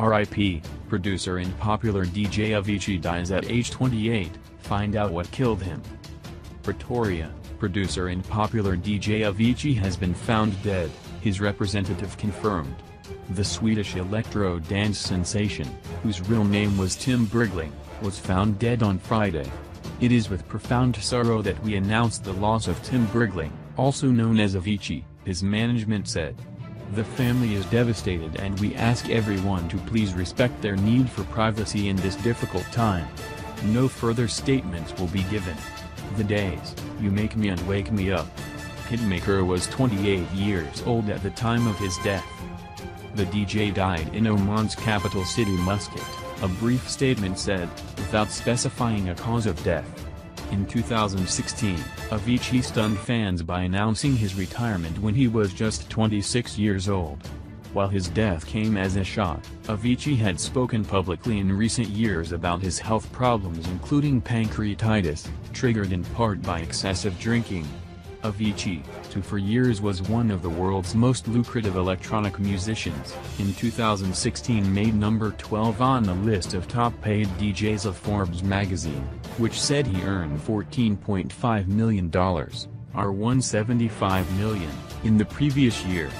R.I.P., producer and popular DJ Avicii dies at age 28, find out what killed him. Pretoria, producer and popular DJ Avicii has been found dead, his representative confirmed. The Swedish electro dance sensation, whose real name was Tim Bergling, was found dead on Friday. It is with profound sorrow that we announce the loss of Tim Bergling, also known as Avicii, his management said. The family is devastated and we ask everyone to please respect their need for privacy in this difficult time. No further statements will be given. The days, you make me and wake me up. Hitmaker was 28 years old at the time of his death. The DJ died in Oman's capital city Muscat, a brief statement said, without specifying a cause of death. In 2016, Avicii stunned fans by announcing his retirement when he was just 26 years old. While his death came as a shock, Avicii had spoken publicly in recent years about his health problems including pancreatitis, triggered in part by excessive drinking. Avicii, who for years was one of the world's most lucrative electronic musicians, in 2016 made number 12 on the list of top-paid DJs of Forbes magazine, which said he earned $14.5 million, or 175 million, in the previous year.